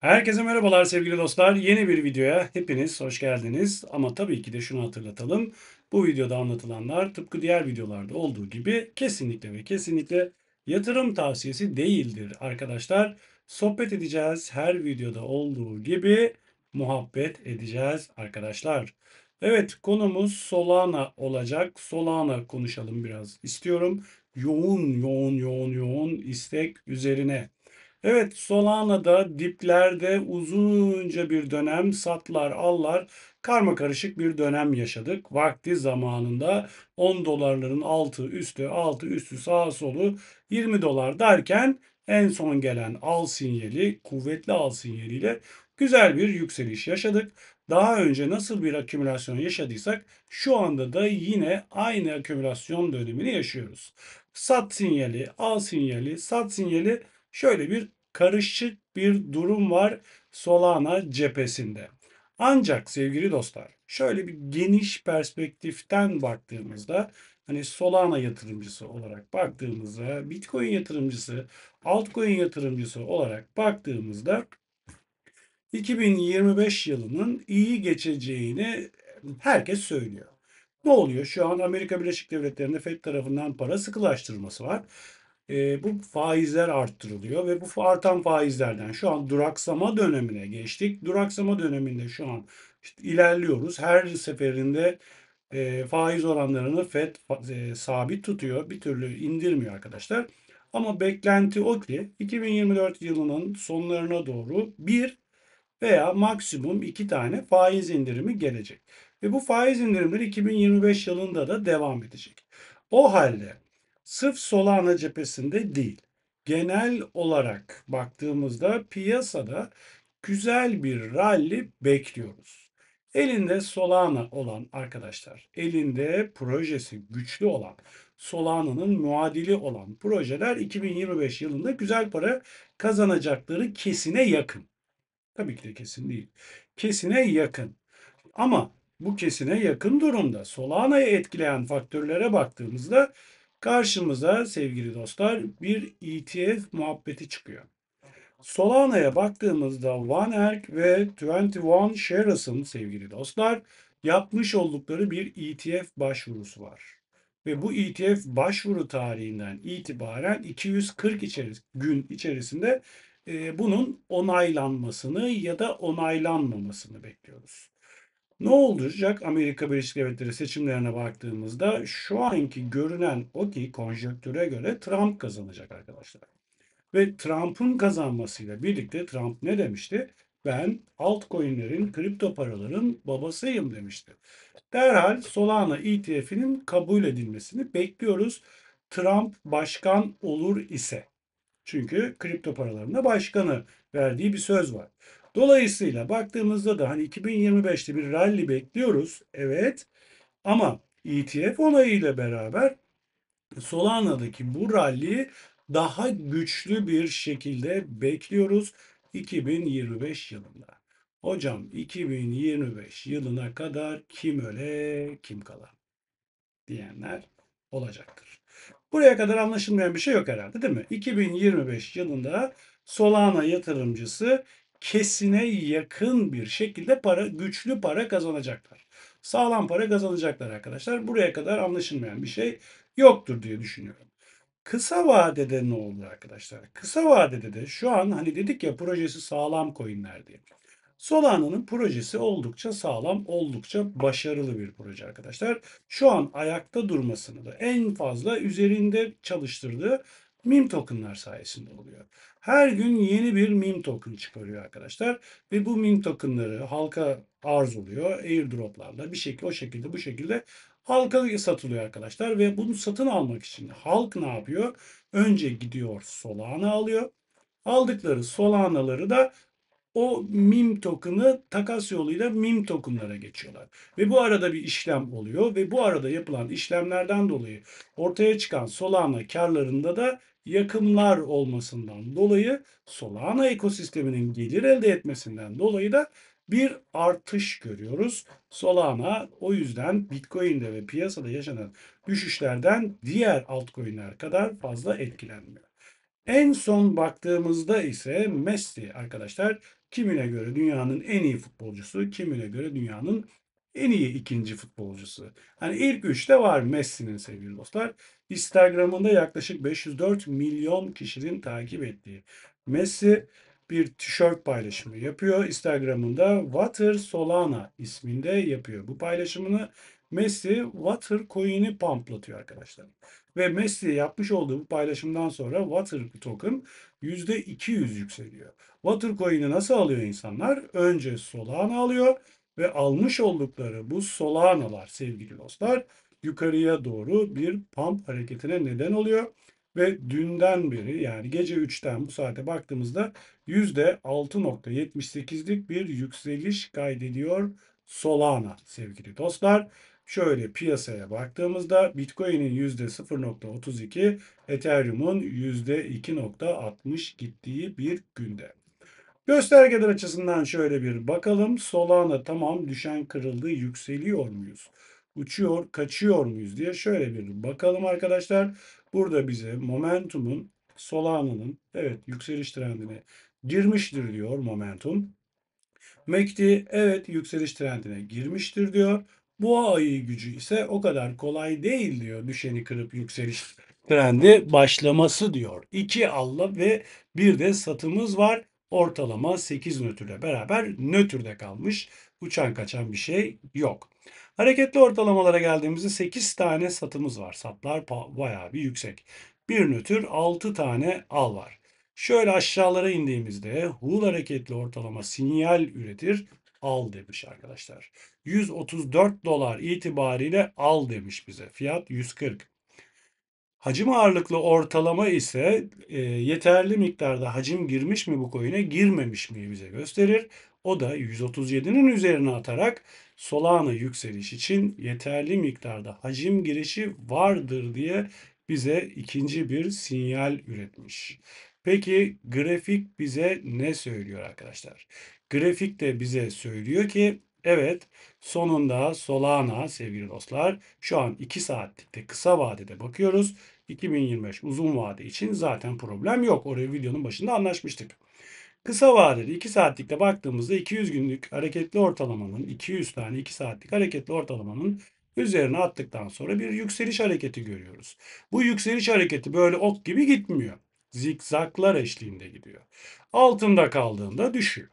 Herkese merhabalar sevgili dostlar. Yeni bir videoya hepiniz hoş geldiniz. Ama tabii ki de şunu hatırlatalım. Bu videoda anlatılanlar tıpkı diğer videolarda olduğu gibi kesinlikle ve kesinlikle yatırım tavsiyesi değildir arkadaşlar. Sohbet edeceğiz. Her videoda olduğu gibi muhabbet edeceğiz arkadaşlar. Evet konumuz Solana olacak. Solana konuşalım biraz istiyorum. Yoğun yoğun yoğun yoğun istek üzerine. Evet, Solana'da diplerde uzunca bir dönem satlar allar karma karışık bir dönem yaşadık. Vakti zamanında 10 dolarların altı üstü altı üstü sağ solu 20 dolar derken en son gelen al sinyali kuvvetli al sinyaliyle güzel bir yükseliş yaşadık. Daha önce nasıl bir akümülasyon yaşadıysak şu anda da yine aynı akümülasyon dönemini yaşıyoruz. Sat sinyali, al sinyali, sat sinyali şöyle bir karışık bir durum var Solana cephesinde. Ancak sevgili dostlar, şöyle bir geniş perspektiften baktığımızda hani Solana yatırımcısı olarak baktığımızda, Bitcoin yatırımcısı, altcoin yatırımcısı olarak baktığımızda 2025 yılının iyi geçeceğini herkes söylüyor. Ne oluyor? Şu an Amerika Birleşik Devletleri'nde FED tarafından para sıkılaştırması var. E, bu faizler arttırılıyor ve bu artan faizlerden şu an duraksama dönemine geçtik. Duraksama döneminde şu an işte ilerliyoruz. Her seferinde e, faiz oranlarını FED e, sabit tutuyor. Bir türlü indirmiyor arkadaşlar. Ama beklenti o ki 2024 yılının sonlarına doğru bir veya maksimum iki tane faiz indirimi gelecek. Ve bu faiz indirimleri 2025 yılında da devam edecek. O halde sırf Solana cephesinde değil, genel olarak baktığımızda piyasada güzel bir rally bekliyoruz. Elinde Solana olan arkadaşlar, elinde projesi güçlü olan, Solana'nın muadili olan projeler 2025 yılında güzel para kazanacakları kesine yakın. Tabii ki de kesin değil. Kesine yakın. Ama bu kesine yakın durumda Solana'yı etkileyen faktörlere baktığımızda karşımıza sevgili dostlar bir ETF muhabbeti çıkıyor. Solana'ya baktığımızda Van Erk ve 21 Shares'ın sevgili dostlar yapmış oldukları bir ETF başvurusu var. Ve bu ETF başvuru tarihinden itibaren 240 içeris gün içerisinde e, bunun onaylanmasını ya da onaylanmamasını bekliyoruz. Ne olacak Amerika Birleşik Devletleri seçimlerine baktığımızda şu anki görünen o ki konjonktüre göre Trump kazanacak arkadaşlar. Ve Trump'ın kazanmasıyla birlikte Trump ne demişti? Ben altcoin'lerin, kripto paraların babasıyım demişti. Derhal Solana ETF'inin kabul edilmesini bekliyoruz. Trump başkan olur ise. Çünkü kripto paralarında başkanı verdiği bir söz var. Dolayısıyla baktığımızda da hani 2025'te bir rally bekliyoruz. Evet. Ama ETF onayıyla beraber Solana'daki bu rally daha güçlü bir şekilde bekliyoruz 2025 yılında. Hocam 2025 yılına kadar kim öle kim kala diyenler olacaktır. Buraya kadar anlaşılmayan bir şey yok herhalde değil mi? 2025 yılında Solana yatırımcısı kesine yakın bir şekilde para, güçlü para kazanacaklar. Sağlam para kazanacaklar arkadaşlar. Buraya kadar anlaşılmayan bir şey yoktur diye düşünüyorum. Kısa vadede ne oldu arkadaşlar? Kısa vadede de şu an hani dedik ya projesi sağlam coinler diye. Solana'nın projesi oldukça sağlam, oldukça başarılı bir proje arkadaşlar. Şu an ayakta durmasını da en fazla üzerinde çalıştırdığı meme tokenlar sayesinde oluyor. Her gün yeni bir meme token çıkarıyor arkadaşlar ve bu meme tokenları halka arz oluyor airdroplarla bir şekilde o şekilde bu şekilde halka satılıyor arkadaşlar ve bunu satın almak için halk ne yapıyor? Önce gidiyor Solana alıyor. Aldıkları Solana'ları da o meme token'ı takas yoluyla meme token'lara geçiyorlar. Ve bu arada bir işlem oluyor ve bu arada yapılan işlemlerden dolayı ortaya çıkan Solana karlarında da yakımlar olmasından dolayı Solana ekosisteminin gelir elde etmesinden dolayı da bir artış görüyoruz. Solana o yüzden Bitcoin'de ve piyasada yaşanan düşüşlerden diğer altcoin'ler kadar fazla etkilenmiyor. En son baktığımızda ise Messi arkadaşlar kimine göre dünyanın en iyi futbolcusu, kimine göre dünyanın en iyi ikinci futbolcusu. Hani ilk üçte var Messi'nin sevgili dostlar. Instagram'ında yaklaşık 504 milyon kişinin takip ettiği Messi bir tişört paylaşımı yapıyor. Instagram'ında Water Solana isminde yapıyor bu paylaşımını. Messi Water coin'i pamplatıyor arkadaşlar. Ve Messi yapmış olduğu bu paylaşımdan sonra Water token %200 yükseliyor. Water coin'i nasıl alıyor insanlar? Önce Solana alıyor ve almış oldukları bu Solana'lar sevgili dostlar yukarıya doğru bir pump hareketine neden oluyor. Ve dünden beri yani gece 3'ten bu saate baktığımızda %6.78'lik bir yükseliş kaydediyor Solana sevgili dostlar. Şöyle piyasaya baktığımızda Bitcoin'in %0.32, Ethereum'un %2.60 gittiği bir günde. Göstergeler açısından şöyle bir bakalım. Solana tamam düşen kırıldı yükseliyor muyuz? Uçuyor kaçıyor muyuz diye şöyle bir bakalım arkadaşlar. Burada bize momentumun Solana'nın evet yükseliş trendine girmiştir diyor momentum. MACD evet yükseliş trendine girmiştir diyor. Boğa ayı gücü ise o kadar kolay değil diyor düşeni kırıp yükseliş trendi başlaması diyor. İki alla ve bir de satımız var. Ortalama 8 nötrle beraber nötrde kalmış. Uçan kaçan bir şey yok. Hareketli ortalamalara geldiğimizde 8 tane satımız var. Satlar bayağı bir yüksek. Bir nötr 6 tane al var. Şöyle aşağılara indiğimizde Hull hareketli ortalama sinyal üretir. Al demiş arkadaşlar. 134 dolar itibariyle al demiş bize. Fiyat 140. Hacim ağırlıklı ortalama ise e, yeterli miktarda hacim girmiş mi bu coin'e girmemiş mi bize gösterir. O da 137'nin üzerine atarak Solana yükseliş için yeterli miktarda hacim girişi vardır diye bize ikinci bir sinyal üretmiş. Peki grafik bize ne söylüyor arkadaşlar? Grafik de bize söylüyor ki evet sonunda Solana sevgili dostlar şu an 2 saatlikte kısa vadede bakıyoruz. 2025 uzun vade için zaten problem yok. Oraya videonun başında anlaşmıştık. Kısa vadeli 2 saatlikte baktığımızda 200 günlük hareketli ortalamanın 200 tane 2 saatlik hareketli ortalamanın üzerine attıktan sonra bir yükseliş hareketi görüyoruz. Bu yükseliş hareketi böyle ok gibi gitmiyor. Zikzaklar eşliğinde gidiyor. Altında kaldığında düşüyor.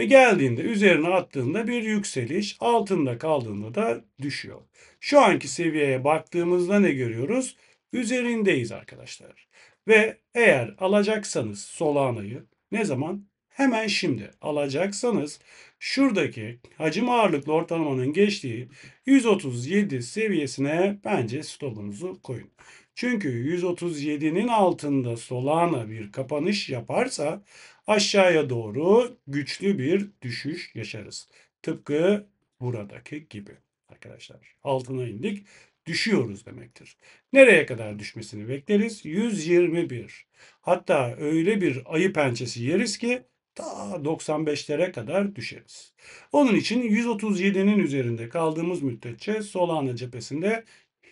Ve geldiğinde üzerine attığında bir yükseliş, altında kaldığında da düşüyor. Şu anki seviyeye baktığımızda ne görüyoruz? Üzerindeyiz arkadaşlar. Ve eğer alacaksanız Solana'yı ne zaman? Hemen şimdi alacaksanız şuradaki hacim ağırlıklı ortalamanın geçtiği 137 seviyesine bence stopunuzu koyun. Çünkü 137'nin altında Solana bir kapanış yaparsa aşağıya doğru güçlü bir düşüş yaşarız. Tıpkı buradaki gibi arkadaşlar. Altına indik düşüyoruz demektir. Nereye kadar düşmesini bekleriz? 121. Hatta öyle bir ayı pençesi yeriz ki ta 95'lere kadar düşeriz. Onun için 137'nin üzerinde kaldığımız müddetçe Solana cephesinde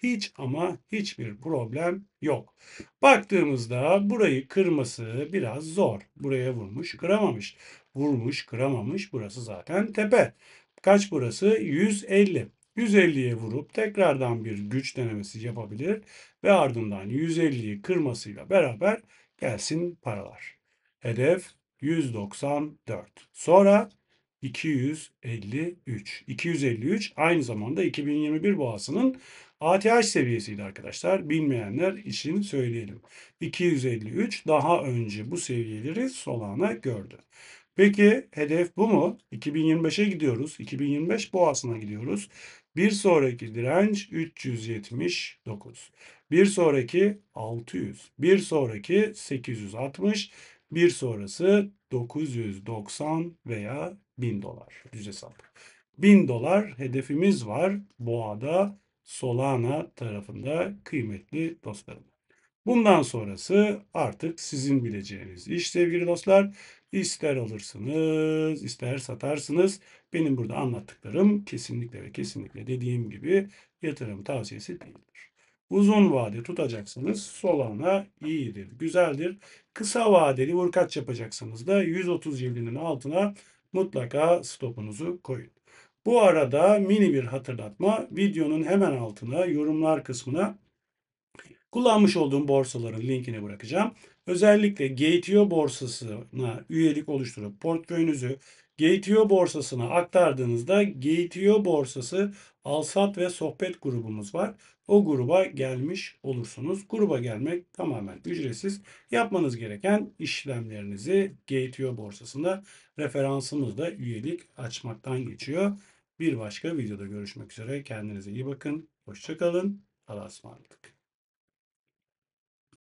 hiç ama hiçbir problem yok. Baktığımızda burayı kırması biraz zor. Buraya vurmuş, kıramamış. Vurmuş, kıramamış. Burası zaten tepe. Kaç burası? 150. 150'ye vurup tekrardan bir güç denemesi yapabilir ve ardından 150'yi kırmasıyla beraber gelsin paralar. Hedef 194. Sonra 253. 253 aynı zamanda 2021 boğasının ATH seviyesiydi arkadaşlar. Bilmeyenler için söyleyelim. 253 daha önce bu seviyeleri Solana gördü. Peki hedef bu mu? 2025'e gidiyoruz. 2025 boğasına gidiyoruz. Bir sonraki direnç 379. Bir sonraki 600. Bir sonraki 860. Bir sonrası 990 veya 1000 dolar. Düz hesap. 1000 dolar hedefimiz var boğada Solana tarafında kıymetli dostlarım. Bundan sonrası artık sizin bileceğiniz iş sevgili dostlar. İster alırsınız, ister satarsınız. Benim burada anlattıklarım kesinlikle ve kesinlikle dediğim gibi yatırım tavsiyesi değildir. Uzun vade tutacaksanız Solana iyidir, güzeldir. Kısa vadeli vurkaç yapacaksanız da 137'nin altına mutlaka stopunuzu koyun. Bu arada mini bir hatırlatma. Videonun hemen altına yorumlar kısmına kullanmış olduğum borsaların linkini bırakacağım. Özellikle Gate.io borsasına üyelik oluşturup portföyünüzü Gate.io borsasına aktardığınızda Gate.io borsası alsat ve sohbet grubumuz var. O gruba gelmiş olursunuz. Gruba gelmek tamamen ücretsiz. Yapmanız gereken işlemlerinizi Gate.io borsasında referansımızda üyelik açmaktan geçiyor. Bir başka videoda görüşmek üzere. Kendinize iyi bakın. Hoşçakalın. Allah'a ısmarladık.